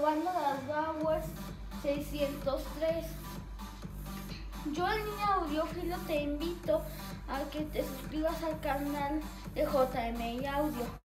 Jugando las Bowers 603. Yo, el niño audiófilo, te invito a que te suscribas al canal de JMI Audio.